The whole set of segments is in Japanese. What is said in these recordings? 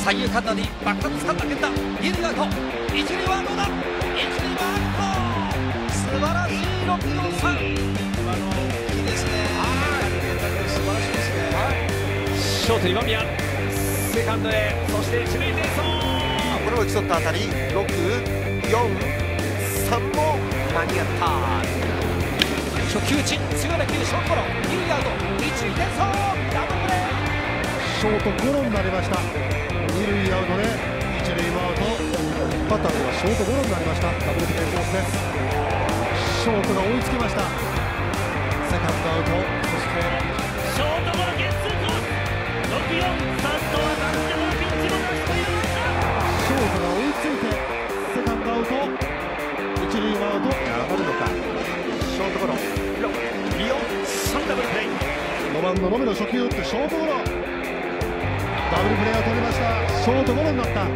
左右間のにバックアップ掴んだ源田二塁アウト一塁はどうだ一塁はアウト素晴らしい6 4 3今の大きいですね素晴らしいですねはいショート今宮セカンドへそして一塁転送これを打ち取った当たり643も間に合った初球打ち強い打球ショートゴロ二塁アウト一塁転送ダブルプレーショートゴロになりました。二塁アウトで一塁アウトバッターではショートゴロ。になりましたダブルプレーコースですショートが追いつきましたセカンドアウト。そしてショートゴロ。ゲッツーコース643と渡ってもピンチもなしというショートが追いついてセカン。ドアウト一塁アウト上がる。のかショートゴロ643ダブルプレー5番の野目の初球打ってショートゴロ。ダブルプレーが取りました。ショートゴロになった。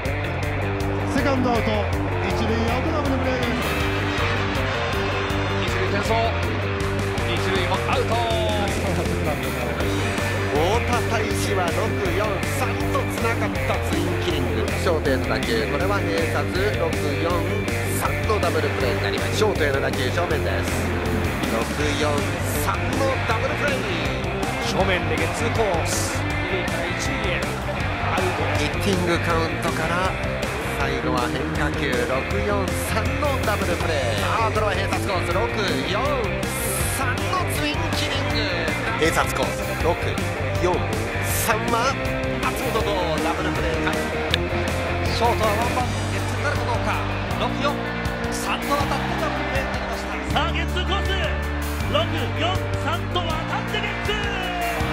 セカンドアウト。一塁アウトダブルプレーです。一塁転送。一塁もアウト。太田大使は643とつながったツインキリング。ショートへの打球これは併殺643のダブルプレーになります。ショートへの打球正面です。643のダブルプレー。正面でゲッツーコース。ヒッティングカウントから最後は変化球643のダブルプレー。あーこれは併殺コース643のツインキリング。併殺コース643は松本とダブルプレーか。ショートはワンバウンドゲッツーになるかどうか。643と当たってダブルプレーになりました。さあゲッツーコース。643と渡ってゲッツー。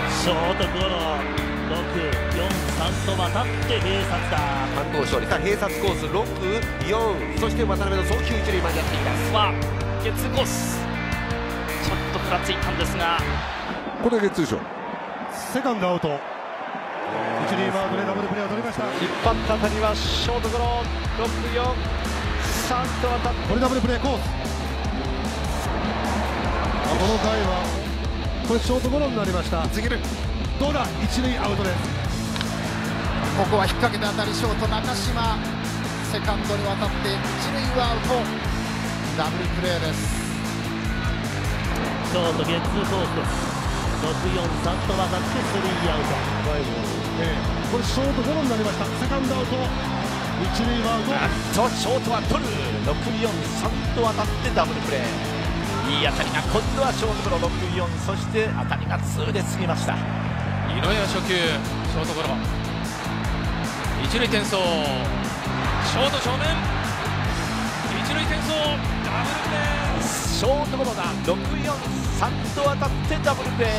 ショートゴロ。643と渡って併殺だ。反応勝利。さあ併殺コース64そして渡辺の送球一塁間にやっています。はコース。ちょっとふらついたんですが。これセカンドアウト。一塁ダブルプレーを取りました。引っ張った当たりはショートゴロ643と当たって。これダブルプレーコース。あこの回はこれショートゴロになりました。次るどうだ？一塁アウトです。ここは引っ掛けて当たりショート中島。セカンドに渡って一塁アウト。ダブルプレーです。ショートゲッツーコースです。643と渡ってスリーアウト。ええこれショートゴロになりました。セカンドアウト。一塁アウト。ショートは取る。643と当たってダブルプレー。いい当たりが今度はショートゴロ64そして当たりが2で過ぎました井上は初球ショートゴロ。一塁転送。ショート正面。一塁転送。ダブルプレー。ショートゴロが643と当たってダブルプレー。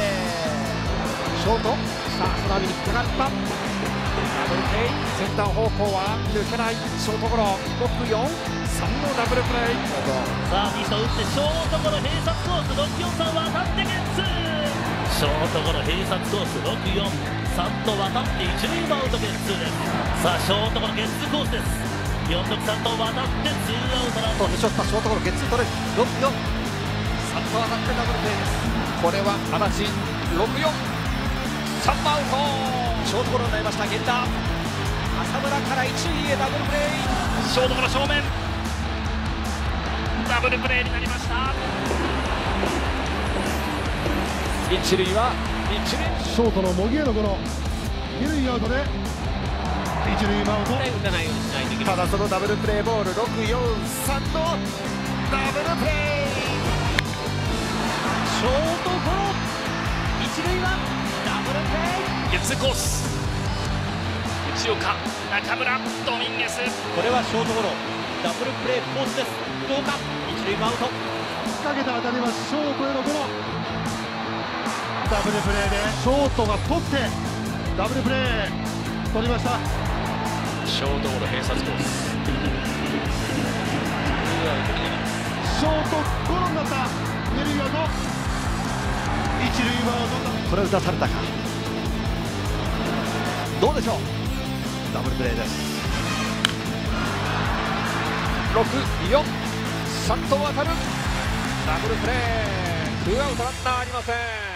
ショート。さあ空見にかかった。ダブルプレー。センター方向は抜けない。ショートゴロ。643のダブルプレー。さあ2打打ってショートゴロ併殺コース。643渡ってゲッツーショートゴロ併殺コース643と渡って一塁アウトゲッツーです。さあショートゴロゲッツーコースです。463と渡ってツーアウトなんとショットショートゴロゲッツー取れる643と当たってダブルプレーですこれは足立643アウト。ショートゴロになりました。源田浅村から一塁へダブルプレーショートゴロ正面。ダブルプレーになりました一塁は一塁ショートの茂木へのゴロ二塁アウトで。一塁アウト。ただそのダブルプレーボール643のダブルプレーショートゴロ。一塁はダブルプレーゲッツーコース。内岡中村ドミンゲス。これはショートゴロ。ダブルプレーコースです。どうか。一塁アウト。仕掛けた当たりはショートへのゴロダブルプレーでショートが取ってダブルプレー取りました。ショートゴロ併殺コース。ショートゴロになった。二塁アウト一塁アウトこれ打たされたか。どうでしょう？ダブルプレーです。643と渡る。ダブルプレー。ツーアウトランナーありません